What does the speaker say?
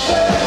Hey!